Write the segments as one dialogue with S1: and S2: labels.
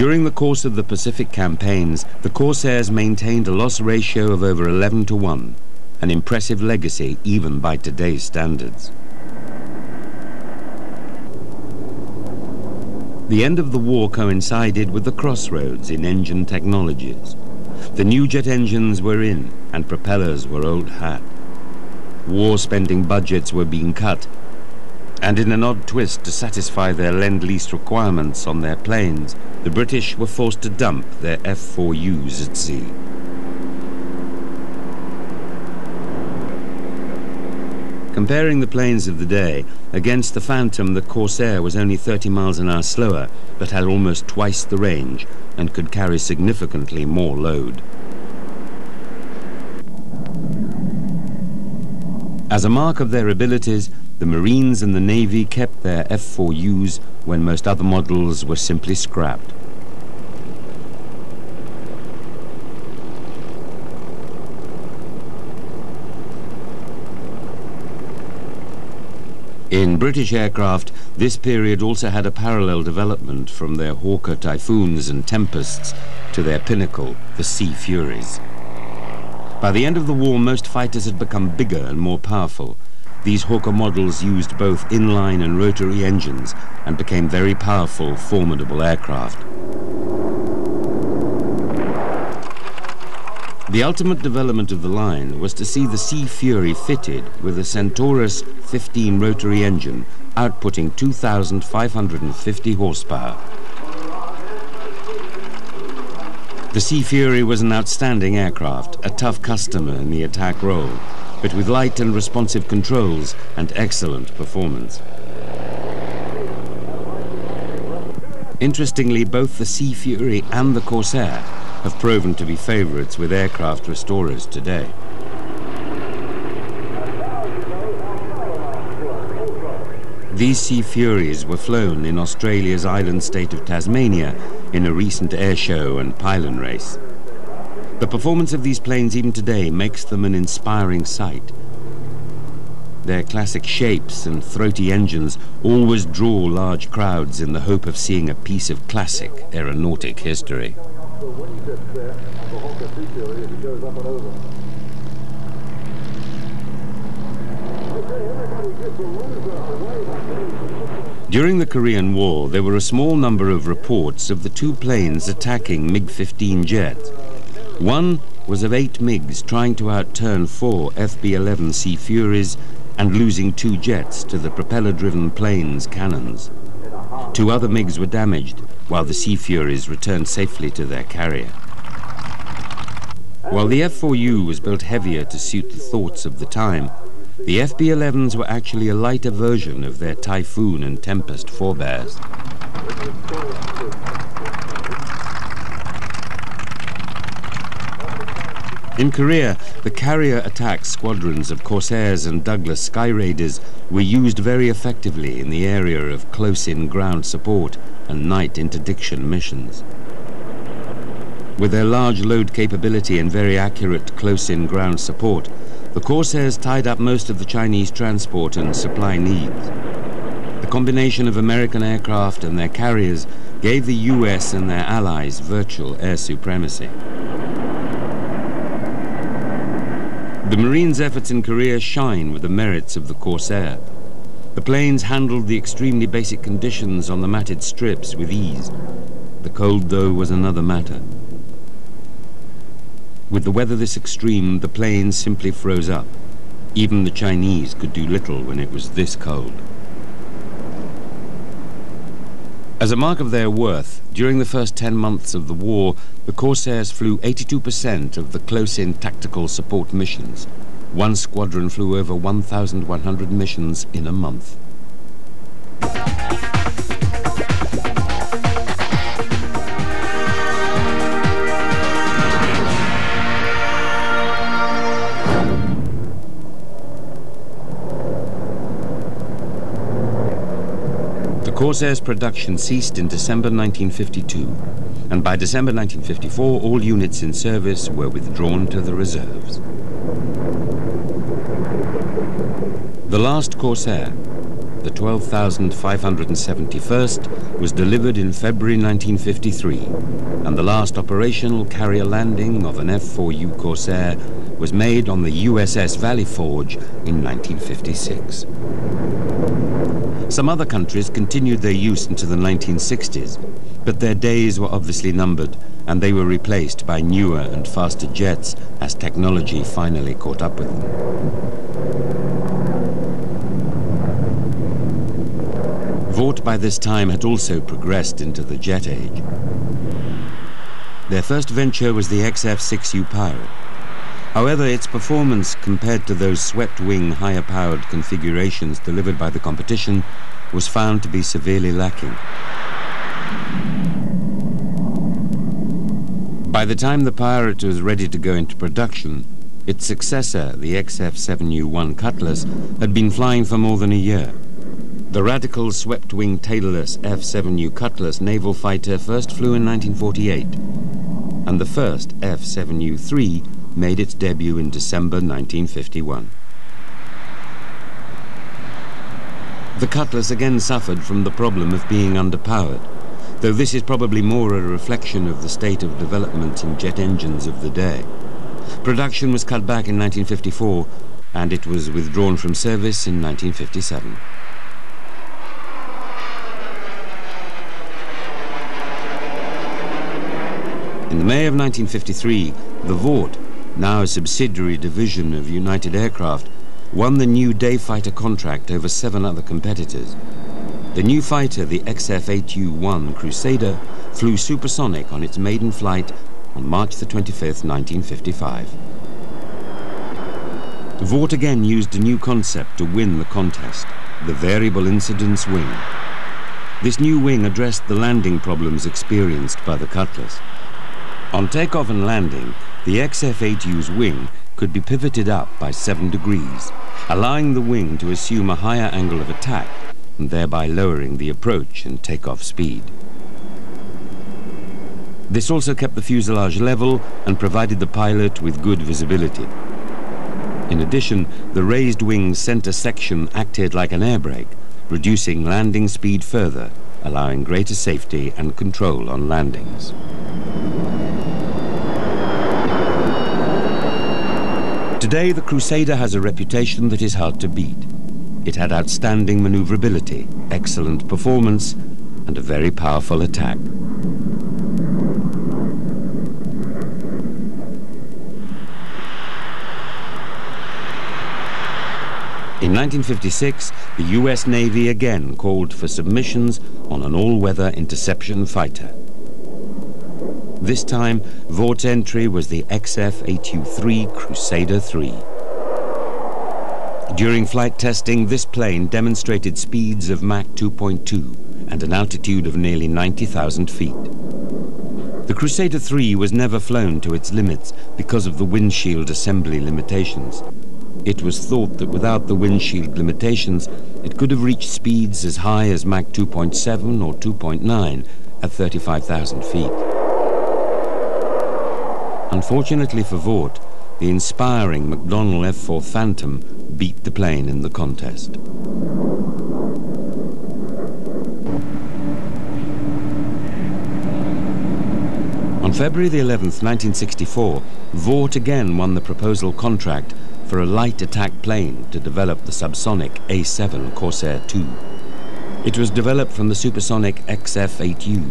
S1: During the course of the Pacific campaigns, the Corsairs maintained a loss ratio of over 11 to 1, an impressive legacy even by today's standards. The end of the war coincided with the crossroads in engine technologies. The new jet engines were in, and propellers were old hat. War spending budgets were being cut, and in an odd twist to satisfy their lend-lease requirements on their planes, the British were forced to dump their F-4Us at sea. Comparing the planes of the day, against the Phantom the Corsair was only 30 miles an hour slower, but had almost twice the range and could carry significantly more load. As a mark of their abilities, the Marines and the Navy kept their F-4Us when most other models were simply scrapped. In British aircraft, this period also had a parallel development from their Hawker Typhoons and Tempests to their pinnacle, the Sea Furies. By the end of the war, most fighters had become bigger and more powerful, these Hawker models used both inline and rotary engines and became very powerful, formidable aircraft. The ultimate development of the line was to see the Sea Fury fitted with a Centaurus 15 rotary engine outputting 2,550 horsepower. The Sea Fury was an outstanding aircraft, a tough customer in the attack role but with light and responsive controls and excellent performance. Interestingly, both the Sea Fury and the Corsair have proven to be favourites with aircraft restorers today. These Sea Furies were flown in Australia's island state of Tasmania in a recent air show and pylon race. The performance of these planes even today makes them an inspiring sight. Their classic shapes and throaty engines always draw large crowds in the hope of seeing a piece of classic aeronautic history. During the Korean War, there were a small number of reports of the two planes attacking MiG-15 jets. One was of eight MiGs trying to outturn four FB-11 Sea Furies and losing two jets to the propeller-driven plane's cannons. Two other MiGs were damaged, while the Sea Furies returned safely to their carrier. While the F-4U was built heavier to suit the thoughts of the time, the FB-11s were actually a lighter version of their Typhoon and Tempest forebears. In Korea, the carrier attack squadrons of Corsairs and Douglas Skyraiders were used very effectively in the area of close-in ground support and night interdiction missions. With their large load capability and very accurate close-in ground support, the Corsairs tied up most of the Chinese transport and supply needs. The combination of American aircraft and their carriers gave the US and their allies virtual air supremacy. The Marines' efforts in Korea shine with the merits of the Corsair. The planes handled the extremely basic conditions on the matted strips with ease. The cold, though, was another matter. With the weather this extreme, the planes simply froze up. Even the Chinese could do little when it was this cold. As a mark of their worth, during the first 10 months of the war, the Corsairs flew 82% of the close-in tactical support missions. One squadron flew over 1,100 missions in a month. Corsair's production ceased in December 1952, and by December 1954 all units in service were withdrawn to the reserves. The last Corsair, the 12,571st, was delivered in February 1953, and the last operational carrier landing of an F-4U Corsair was made on the USS Valley Forge in 1956. Some other countries continued their use into the 1960s, but their days were obviously numbered, and they were replaced by newer and faster jets as technology finally caught up with them. Vought by this time had also progressed into the jet age. Their first venture was the XF-6U Pirate. However, its performance compared to those swept-wing, higher-powered configurations delivered by the competition was found to be severely lacking. By the time the Pirate was ready to go into production, its successor, the XF-7U-1 Cutlass, had been flying for more than a year. The radical swept-wing tailless F-7U Cutlass naval fighter first flew in 1948, and the first F-7U-3 made its debut in December 1951. The Cutlass again suffered from the problem of being underpowered, though this is probably more a reflection of the state of development in jet engines of the day. Production was cut back in 1954, and it was withdrawn from service in 1957. In May of 1953, the Vought now a subsidiary division of United Aircraft, won the new day fighter contract over seven other competitors. The new fighter, the XF-8U-1 Crusader, flew supersonic on its maiden flight on March the 25th, 1955. Vought again used a new concept to win the contest, the variable incidence wing. This new wing addressed the landing problems experienced by the Cutlass. On takeoff and landing, the XF-8U's wing could be pivoted up by 7 degrees, allowing the wing to assume a higher angle of attack and thereby lowering the approach and takeoff speed. This also kept the fuselage level and provided the pilot with good visibility. In addition, the raised wing's center section acted like an air brake, reducing landing speed further, allowing greater safety and control on landings. Today, the Crusader has a reputation that is hard to beat. It had outstanding maneuverability, excellent performance, and a very powerful attack. In 1956, the US Navy again called for submissions on an all-weather interception fighter. This time, Vought's entry was the XF-8U-3 Crusader 3. During flight testing, this plane demonstrated speeds of Mach 2.2 and an altitude of nearly 90,000 feet. The Crusader 3 was never flown to its limits because of the windshield assembly limitations. It was thought that without the windshield limitations, it could have reached speeds as high as Mach 2.7 or 2.9 at 35,000 feet. Unfortunately for Vought, the inspiring McDonnell F-4 Phantom beat the plane in the contest. On February the 11th, 1964, Vought again won the proposal contract for a light attack plane to develop the subsonic A-7 Corsair II. It was developed from the supersonic XF-8U,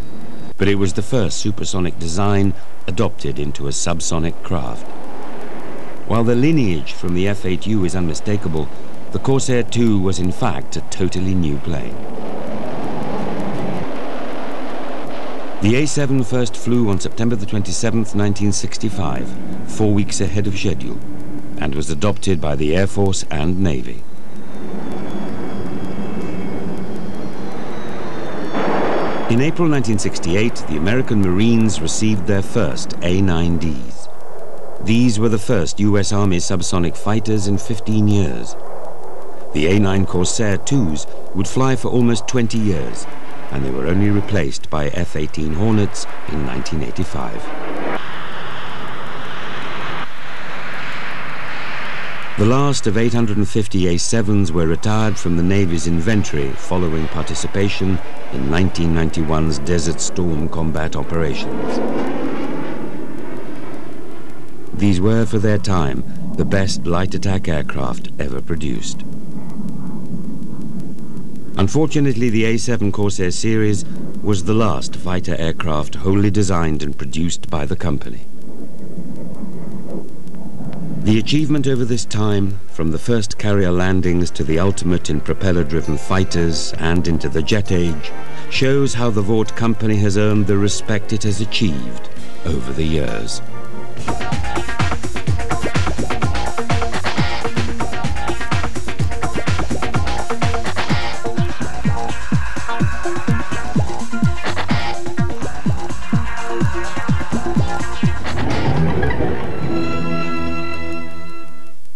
S1: but it was the first supersonic design adopted into a subsonic craft. While the lineage from the F-8U is unmistakable, the Corsair II was in fact a totally new plane. The A-7 first flew on September the 27th, 1965, four weeks ahead of schedule, and was adopted by the Air Force and Navy. In April 1968, the American Marines received their first A-9Ds. These were the first U.S. Army subsonic fighters in 15 years. The A-9 Corsair IIs would fly for almost 20 years, and they were only replaced by F-18 Hornets in 1985. The last of 850 A-7s were retired from the Navy's inventory following participation in 1991's Desert Storm combat operations. These were, for their time, the best light attack aircraft ever produced. Unfortunately, the A-7 Corsair series was the last fighter aircraft wholly designed and produced by the company. The achievement over this time, from the first carrier landings to the ultimate in propeller-driven fighters and into the jet age, shows how the Vought company has earned the respect it has achieved over the years.